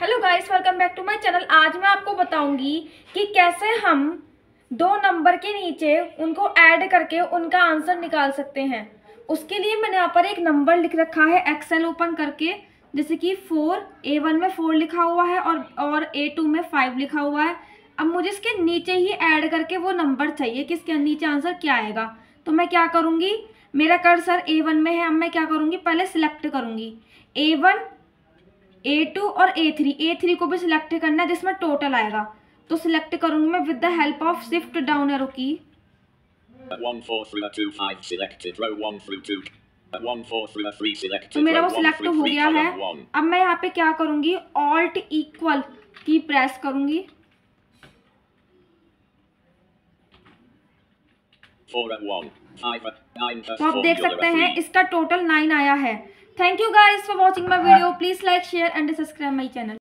Hello guys welcome back to my channel आज मैं आपको बताऊँगी कि कैसे हम दो नंबर के नीचे उनको ऐड करके उनका आंसर निकाल सकते हैं। उसके लिए मैंने यहाँ पर एक नंबर लिख रखा है एक्सेल ओपन करके। जैसे कि फोर ए वन में फोर लिखा हुआ है और और ए टू में फाइव लिखा हुआ है। अब मुझे इसके नीचे ही ऐड करके वो नंबर चाहिए कि इसके नीचे आंसर क्या आएगा। तो मैं क्या करूँगी? मेरा कर्सर ए वन में है, अब मैं क्या करूँगी? पहले सिलेक्ट करूँगी। ए वन ए टू और ए थ्री ए थ्री को भी सिलेक्ट करना है जिसमें टोटल आएगा। तो सिलेक्ट करूँगी मैं with the help of shift down arrow key तो मेरा वो सिलेक्ट हो गया है। अब मैं यहाँ पे क्या करूँगी? ऑल्ट इक्वल की प्रेस करूँगी। तो आप देख सकते हैं इसका टोटल नाइन आया है। Thank you guys for watching my uh, video. Please like, share and subscribe my channel.